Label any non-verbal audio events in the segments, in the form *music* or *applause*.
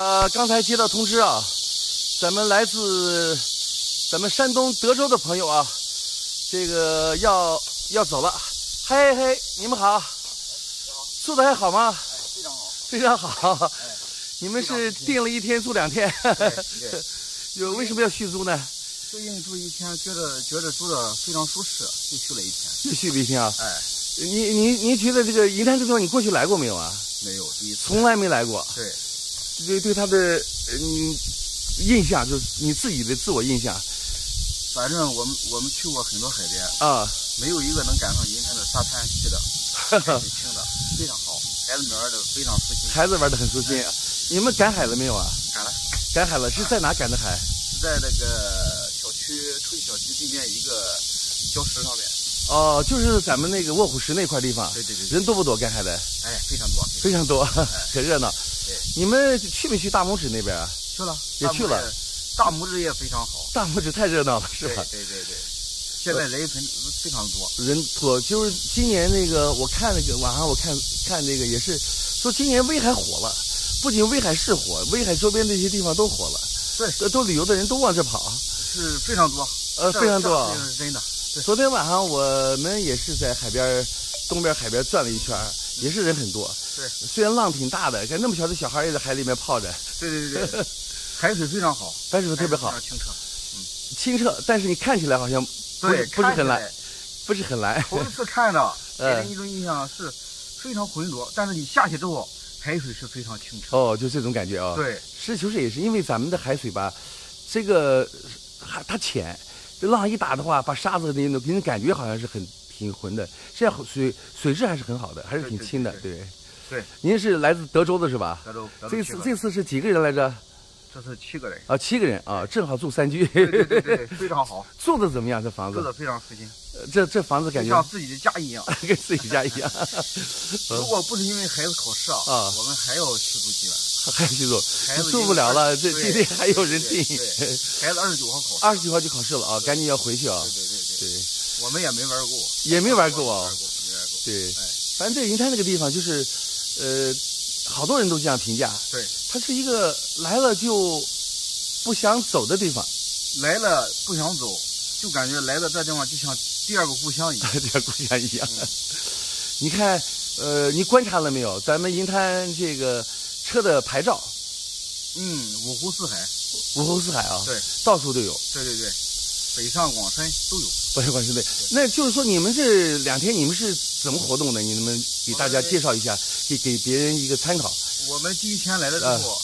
呃，刚才接到通知啊，咱们来自咱们山东德州的朋友啊，这个要要走了。嘿嘿，你们好，住的还好吗？非常好，非常好。你们是订了一天住两天，有为什么要续租呢？就因为住一天，觉得觉得住的非常舒适，就续了一天。就续了一天啊？哎，你你你觉得这个银滩这地方你过去来过没有啊？没有，第一次。从来没来过。对，对对，他的嗯印象就是你自己的自我印象。反正我们我们去过很多海边啊，没有一个能赶上银滩的沙滩去的，*laughs* 很清的，非常好，孩子们玩的非常舒心。孩子玩的很舒心。你们赶海了没有啊？赶了，赶海了，是在哪赶的海？是在那个小区出去小区对面一个礁石上面。哦，就是咱们那个卧虎石那块地方。对对对。人多不多？赶海的？哎，非常多，非常多，很 *laughs* 热闹。对。你们去没去大拇指那边啊？去了，也去了。大拇指也非常好。大拇指太热闹了，是吧？对对对。现在人很非常多。人多，就是今年那个我看那个网上我看看那个也是说今年威海火了。不仅威海市火，威海周边那些地方都火了。对，都旅游的人都往这跑，是非常多。呃，非常多，是真的。昨天晚上我们也是在海边，东边海边转了一圈，也是人很多。对，虽然浪挺大的，看那么小的小孩也在海里面泡着。对对对对，*laughs* 海水非常好，海水特别好，清澈。嗯，清澈，但是你看起来好像不是不是很蓝，不是很蓝。头一次看到，*laughs* 给人一种印象是非常浑浊，但是你下去之后。海水是非常清澈哦，就这种感觉啊。对，实事求是也是因为咱们的海水吧，这个还它浅，这浪一打的话，把沙子那种给人感觉好像是很挺浑的。现在水水质还是很好的，还是挺清的。对对，您是来自德州的是吧？德州。这次这次是几个人来着？这是七个人啊，七个人啊，正好住三居，对对对，非常好。*laughs* 住的怎么样？这房子住的非常舒心。这这房子感觉像自己的家一样，*laughs* 跟自己家一样。*laughs* 如果不是因为孩子考试啊，啊，我们还要续住几晚，还要去住，孩子住不了了。这今天还有人订。孩子二十九号考试，二十九号就考试了啊，赶紧要回去啊。对对对对，我们也没玩够，也没玩够啊，没玩够。对，反正这银滩那个地方就是，呃，好多人都这样评价。对，它是一个来了就。不想走的地方，来了不想走，就感觉来到这地方就像第二个故乡一样，*laughs* 第二个故乡一样。你看，呃，你观察了没有？咱们银滩这个车的牌照，嗯，五湖四海，五湖四海啊，对，到处都有。对对对，北上广深都有。北上广深对，那就是说你们这两天你们是怎么活动的？你能不能给大家介绍一下，给给别人一个参考。我们第一天来的时候。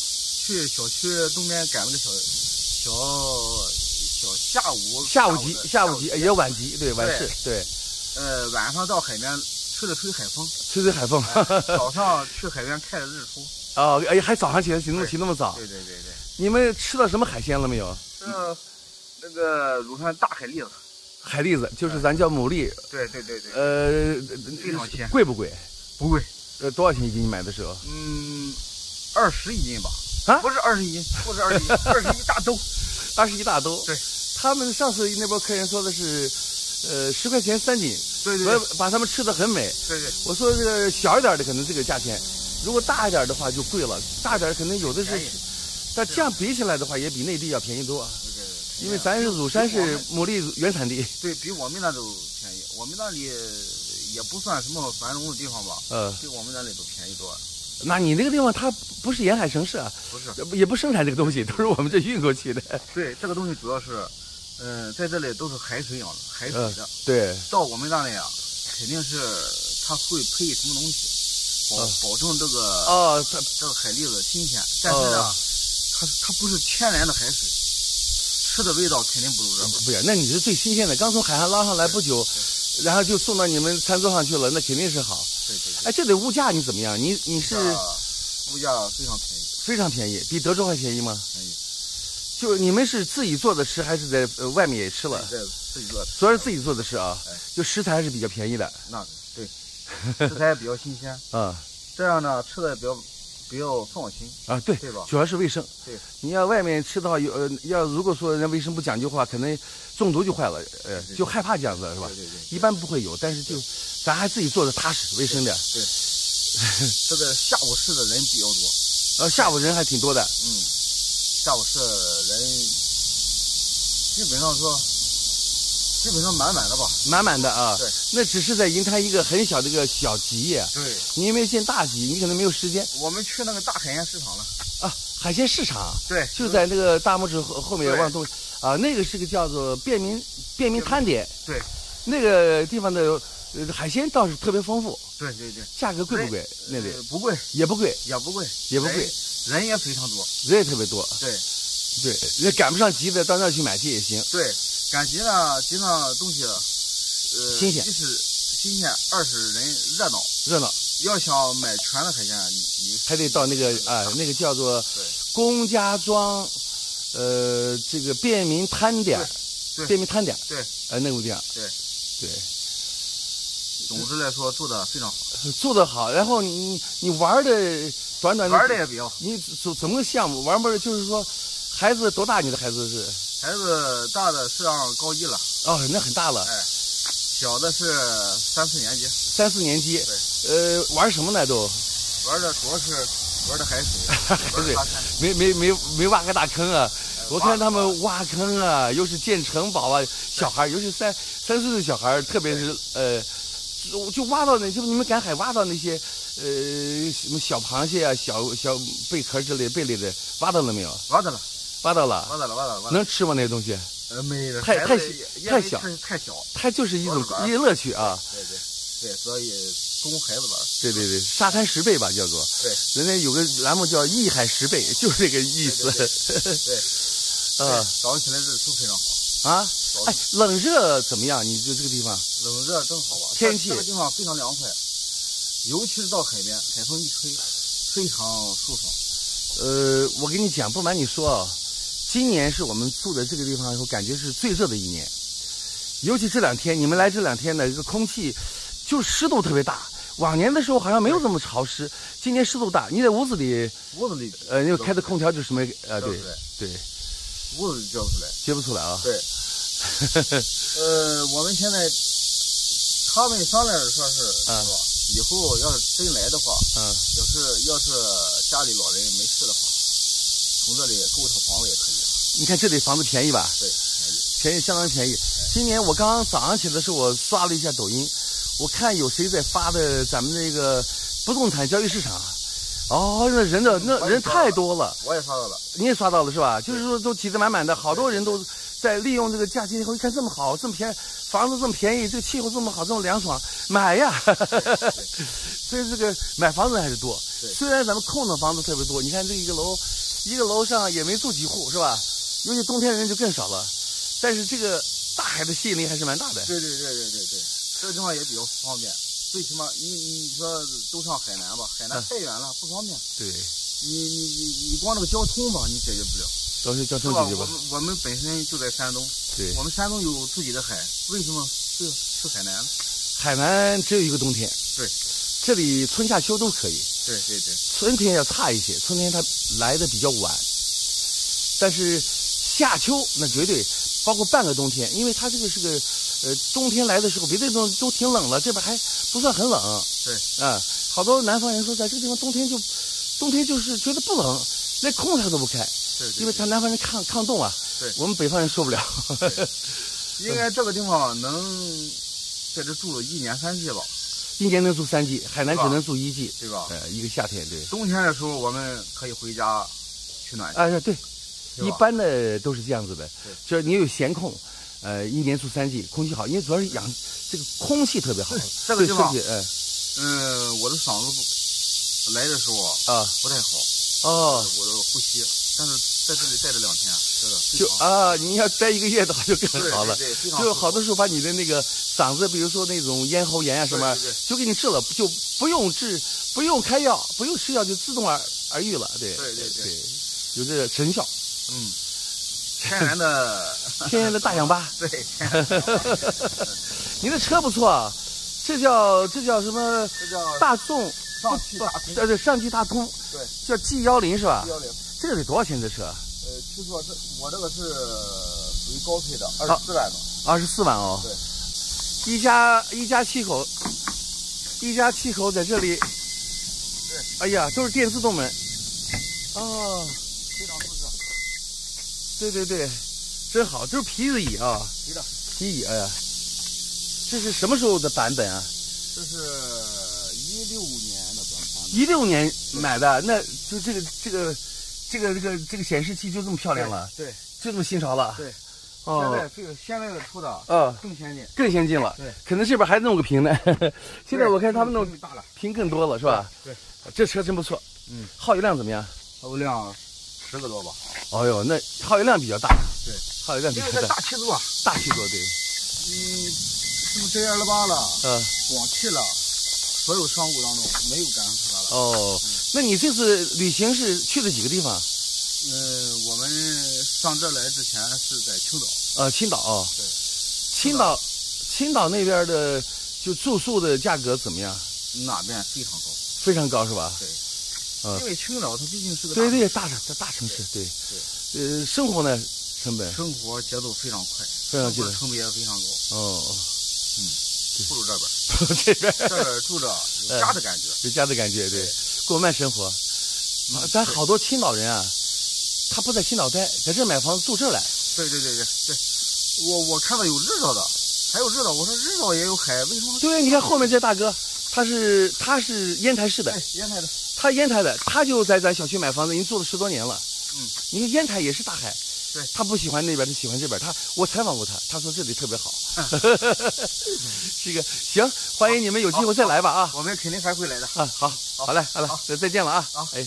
去小区东边赶了个小小小下午下午集下午集也晚集对晚市对，呃晚上到海边吹了吹海风吹吹海风，早上去海边看了日出哦哎还早上起来起那么起那么早对对对对你们吃到什么海鲜了没有？呃那个乳山大海蛎子海蛎子就是咱叫牡蛎对对对对呃非常鲜贵不贵？不贵呃多少钱一斤？你买的时候嗯二十一斤吧。啊，不是二十一，不是二十一，*laughs* 二十一大兜，二十一大兜。对，他们上次那波客人说的是，呃，十块钱三斤。对对。我把他们吃的很美。对对。我说这个小一点的可能这个价钱，如果大一点的话就贵了。大点可能有的是，但这样比起来的话，也比内地要便宜多。对因为咱是乳山是牡蛎原产地。对比我们那都便宜，我们那里也不算什么繁荣的地方吧。嗯。比我们那里都便宜多。那你那个地方它不是沿海城市啊？不是，也不生产这个东西，都是我们这运过去的。对，这个东西主要是，嗯，在这里都是海水养的，海水的。对。到我们那里啊，肯定是它会配什么东西，保保证这个哦，这个海蛎子新鲜。但是呢，它它不是天然的海水，吃的味道肯定不如这。不是，那你是最新鲜的，刚从海上捞上来不久，然后就送到你们餐桌上去了，那肯定是好。对对，哎，这里物价你怎么样？你你是物价非常便宜，非常便宜，比德州还便宜吗？便宜。就你们是自己做的吃，还是在呃外面也吃了？在自己做的，主要是自己做的吃啊。就食材还是比较便宜的。那对，食材比较新鲜啊，*laughs* 这样呢吃的比较比较放心啊。对对吧？主要是卫生。对，你要外面吃的话，有呃，要如果说人家卫生不讲究的话，可能中毒就坏了，呃，就害怕这样子是吧？对对对。一般不会有，但是就。咱还自己做的踏实卫生点。对，*laughs* 这个下午市的人比较多，呃，下午人还挺多的。嗯，下午市人，基本上说，基本上满满的吧。满满的啊。对。那只是在银滩一个很小的一个小集业。对。你有没有见大集？你可能没有时间。我们去那个大海鲜市场了。啊，海鲜市场。对。就在那个大拇指后后面往东，啊，那个是个叫做便民便民摊点。对。那个地方的海鲜倒是特别丰富。对对对。价格贵不贵？那里不贵，也不贵，也不贵，也不贵，人也非常多，人也特别多。对。对，那赶不上集的，到那去买去也行。对，赶集呢，集上东西，呃，新鲜，一是新鲜，二是人热闹。热闹。要想买全的海鲜，你你还得到那个啊，那个叫做龚家庄，呃，这个便民摊点，便民摊点，对，呃，那个地方，对，对。总之来说，做的非常好。做的好，然后你你玩的短短的，玩的也比较好。你怎怎么个项目？玩不是就是说。孩子多大？你的孩子是？孩子大的上高一了。哦，那很大了。哎，小的是三四年级。三四年级。对。呃，玩什么呢？都。玩的主要是玩的海水。*laughs* 对。没没没没挖个大坑啊！我看他们挖坑啊，又是建城堡啊，小孩，尤其三三四岁小孩，特别是呃，就挖到那，就你们赶海挖到那些呃什么小螃蟹啊、小小贝壳之类贝类的，挖到了没有？挖到了。挖到了，挖到了，挖到了，能吃吗？那些东西？呃，没，太太太小，太小，它就是一种一乐趣啊。对对对，所以供孩子玩。对对对，沙滩十倍吧，叫做。对。人家有个栏目叫“艺海十倍”，*laughs* 就是这个意思。对。*laughs* 啊，早上起来日出非常好。啊？哎，冷热怎么样？你就这个地方？冷热正好吧。天气。这个地方非常凉快，尤其是到海边，海风一吹，非常舒爽。呃，我跟你讲，不瞒你说啊。今年是我们住的这个地方以后，感觉是最热的一年，尤其这两天，你们来这两天呢，这个空气就湿度特别大。往年的时候好像没有这么潮湿，今年湿度大。你在屋子里，屋子里，呃，你开的空调就什么，呃，对，对，屋子里接不出来，接不出来啊。对，*laughs* 呃，我们现在他们商量着说是，嗯？以后要是真来的话，嗯，要是要是家里老人没事的话。从这里购一套房子也可以。你看这里房子便宜吧？对，便宜，便宜相当便宜。今年我刚刚早上起来的时候，我刷了一下抖音，我看有谁在发的咱们那个不动产交易市场。哦，那人的那人太多了。我也刷到了。你也刷到了是吧？就是说都挤得满满的，好多人都在利用这个假期以后，一看这么好，这么便宜，房子这么便宜，这个气候这么好，这么凉爽，买呀！*laughs* 所以这个买房子还是多。虽然咱们空的房子特别多，你看这一个楼。一个楼上也没住几户，是吧？尤其冬天人就更少了。但是这个大海的吸引力还是蛮大的。对对对对对对，这个地方也比较方便。最起码你你说都上海南吧，海南太远了，不方便。对。你你你你光这个交通吧，你解决不了。主要是交通解决不了。我们我们本身就在山东。对。我们山东有自己的海，为什么是去海南呢？海南只有一个冬天。对。这里春夏秋都可以。对对对。春天要差一些，春天它来的比较晚，但是夏秋那绝对包括半个冬天，因为它这个是个呃冬天来的时候，别的地方都挺冷了，这边还不算很冷。对，啊，好多南方人说在这个地方冬天就冬天就是觉得不冷，连空调都不开。对，因为他南方人抗抗冻啊。对，我们北方人受不了。*laughs* 应该这个地方能在这住一年三季吧。一年能住三季，海南只能住一季，对吧？呃，一个夏天，对。冬天的时候，我们可以回家取暖。啊，对，一般的都是这样子的。就是你有闲空，呃，一年住三季，空气好，因为主要是养这个空气特别好。*laughs* 这个地方，嗯，嗯，我的嗓子来的时候啊不太好。哦，我的呼吸，但是在这里待了两天，真的就啊，你要待一个月的话就更好了。就好多时候把你的那个。嗓子，比如说那种咽喉炎啊什么，就给你治了，就不用治，不用开药，不用吃药，就自动而而愈了。对对对对，有这个成效。嗯，*laughs* 天然的天然的大氧吧。*laughs* 对。*laughs* 你的车不错啊，这叫这叫什么？这叫大众上汽大通。对对，上汽大通。对。叫 G 幺零是吧？G 幺零。这个得多少钱？这车？呃，听说这我这个是属于高配的，二十四万的。二十四万哦。对。一家一家七口，一家七口在这里。对，哎呀，都是电自动门。哦，非常舒适。对对对，真好，就是皮子椅啊。皮的。皮椅，哎呀，这是什么时候的版本啊？这是一六年的版本。一六年买的，那就这个这个这个这个这个显示器就这么漂亮了。对。就这么新潮了。对。哦。现在这个现在的出的啊更先进。更先进了。对。可能这边还弄个屏呢。*laughs* 现在我看他们弄大了，屏更多了，是吧？对。这车真不错。嗯。耗油量怎么样？耗油量十个多吧。哎呦，那耗油量比较大。对。耗油量比较大。大七座。大七座，对。嗯，什么 G L 八了，嗯，广汽了，所有商务当中没有赶上它了。哦，那你这次旅行是去了几个地方？呃，我们上这来之前是在青岛。呃，青岛啊。对。青岛，青岛那边的就住宿的价格怎么样？那边非常高。非常高是吧？对。嗯。因为青岛它毕竟是个对对大城大城市，对对。呃，生活呢，成本。生活节奏非常快。非常节奏。成本也非常高。哦。嗯，不如这边。*laughs* 这边。这边住着有家的感觉。有家的感觉，对。过慢生活。咱好多青岛人啊，他不在青岛待，在这买房子住这来。对对对对对。我我看到有日照的，还有日照。我说日照也有海，为什么？对，你看后面这大哥，他是他是烟台市的。烟台的。他烟台的，他就在咱小区买房子，已经住了十多年了。嗯。你看烟台也是大海。对。他不喜欢那边，他喜欢这边。他我采访过他，他说这里特别好。*laughs* 这个行，欢迎你们有机会再来吧啊！我们肯定还会来的。啊，好，好嘞，好嘞，再再见了啊！好，哎。